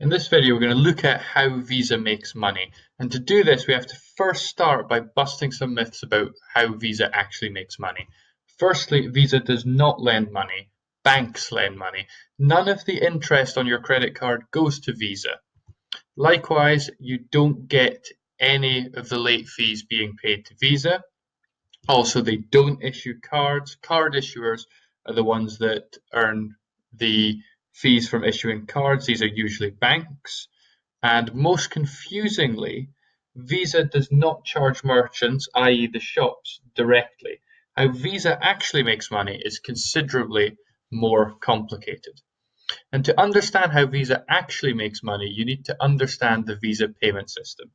In this video, we're going to look at how Visa makes money. And to do this, we have to first start by busting some myths about how Visa actually makes money. Firstly, Visa does not lend money. Banks lend money. None of the interest on your credit card goes to Visa. Likewise, you don't get any of the late fees being paid to Visa. Also, they don't issue cards. Card issuers are the ones that earn the fees from issuing cards. These are usually banks. And most confusingly, Visa does not charge merchants, i.e., the shops, directly. How Visa actually makes money is considerably more complicated. And to understand how Visa actually makes money, you need to understand the Visa payment system.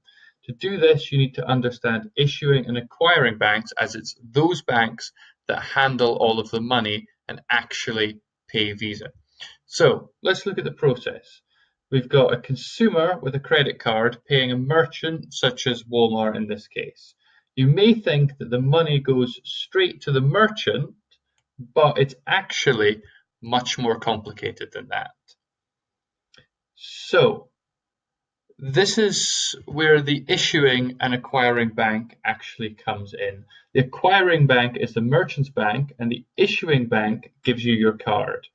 To do this, you need to understand issuing and acquiring banks, as it's those banks that handle all of the money and actually pay Visa. So let's look at the process. We've got a consumer with a credit card paying a merchant, such as Walmart in this case. You may think that the money goes straight to the merchant, but it's actually much more complicated than that. So this is where the issuing and acquiring bank actually comes in. The acquiring bank is the merchant's bank and the issuing bank gives you your card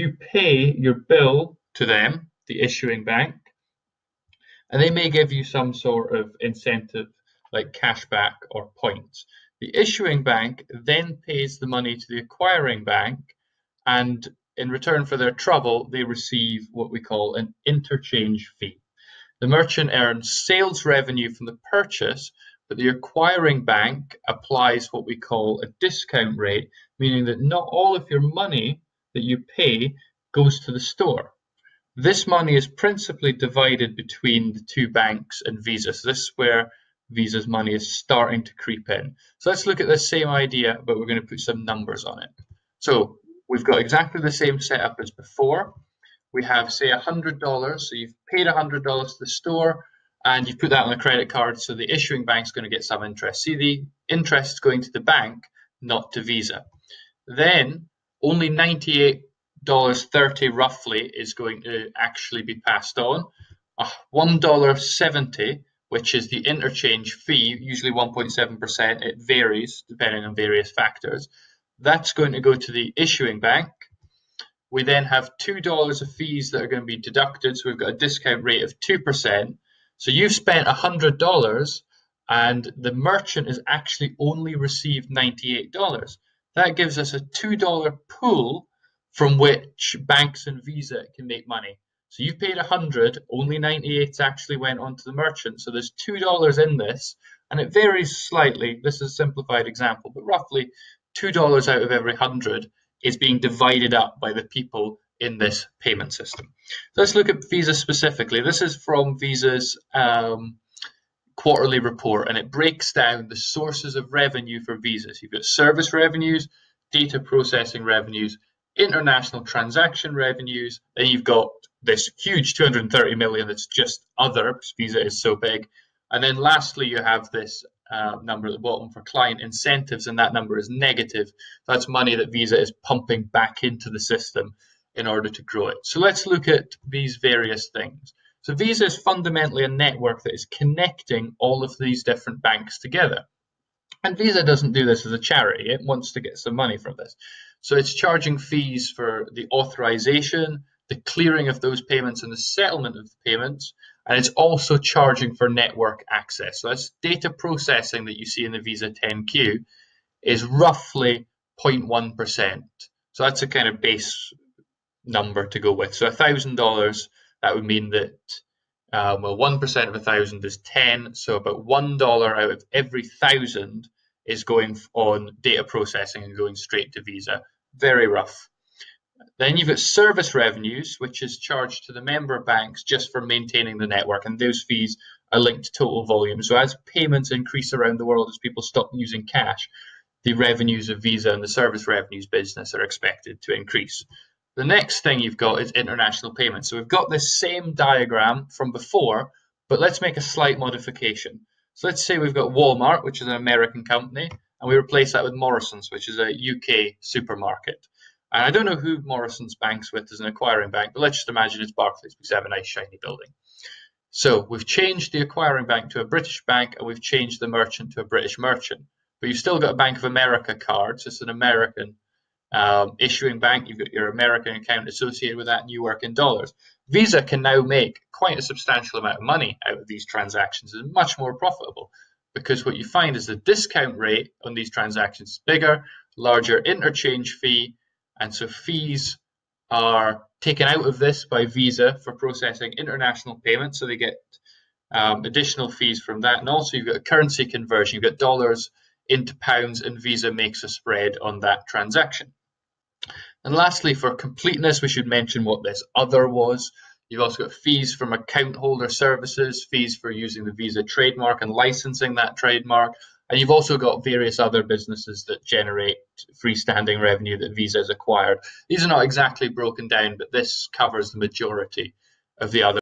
you pay your bill to them, the issuing bank, and they may give you some sort of incentive like cashback or points. The issuing bank then pays the money to the acquiring bank, and in return for their trouble, they receive what we call an interchange fee. The merchant earns sales revenue from the purchase, but the acquiring bank applies what we call a discount rate, meaning that not all of your money that you pay goes to the store. This money is principally divided between the two banks and Visa. So this is where Visa's money is starting to creep in. So let's look at the same idea, but we're going to put some numbers on it. So we've got exactly the same setup as before. We have, say, $100. So you've paid $100 to the store and you put that on a credit card. So the issuing bank's going to get some interest. See, the interest is going to the bank, not to Visa. Then only $98.30 roughly is going to actually be passed on. Uh, $1.70, which is the interchange fee, usually 1.7%, it varies depending on various factors. That's going to go to the issuing bank. We then have $2 of fees that are going to be deducted, so we've got a discount rate of 2%. So you've spent $100 and the merchant has actually only received $98. That gives us a $2 pool from which banks and Visa can make money. So you paid 100, only 98 actually went on to the merchant. So there's $2 in this, and it varies slightly. This is a simplified example, but roughly $2 out of every 100 is being divided up by the people in this payment system. Let's look at Visa specifically. This is from Visa's um, quarterly report and it breaks down the sources of revenue for visas. You've got service revenues, data processing revenues, international transaction revenues, and you've got this huge 230 million that's just other, because Visa is so big. And then lastly, you have this uh, number at the bottom for client incentives, and that number is negative. That's money that Visa is pumping back into the system in order to grow it. So let's look at these various things. So Visa is fundamentally a network that is connecting all of these different banks together. And Visa doesn't do this as a charity, it wants to get some money from this. So it's charging fees for the authorization, the clearing of those payments, and the settlement of the payments. And it's also charging for network access. So that's data processing that you see in the Visa 10Q is roughly 0.1%. So that's a kind of base number to go with. So $1,000 that would mean that um, well, one percent of a thousand is ten, so about one dollar out of every thousand is going on data processing and going straight to Visa. Very rough. Then you've got service revenues, which is charged to the member banks just for maintaining the network, and those fees are linked to total volume. So as payments increase around the world, as people stop using cash, the revenues of Visa and the service revenues business are expected to increase. The next thing you've got is international payments. So we've got this same diagram from before, but let's make a slight modification. So let's say we've got Walmart, which is an American company, and we replace that with Morrisons, which is a UK supermarket. And I don't know who Morrisons banks with as an acquiring bank, but let's just imagine it's Barclays because they have a nice shiny building. So we've changed the acquiring bank to a British bank and we've changed the merchant to a British merchant. But you've still got a Bank of America card, so it's an American um, issuing bank. You've got your American account associated with that, and you work in dollars. Visa can now make quite a substantial amount of money out of these transactions and much more profitable because what you find is the discount rate on these transactions is bigger, larger interchange fee, and so fees are taken out of this by Visa for processing international payments. So they get um, additional fees from that. And also you've got a currency conversion. You've got dollars into pounds and Visa makes a spread on that transaction. And lastly, for completeness, we should mention what this other was. You've also got fees from account holder services, fees for using the Visa trademark and licensing that trademark. And you've also got various other businesses that generate freestanding revenue that Visa has acquired. These are not exactly broken down, but this covers the majority of the other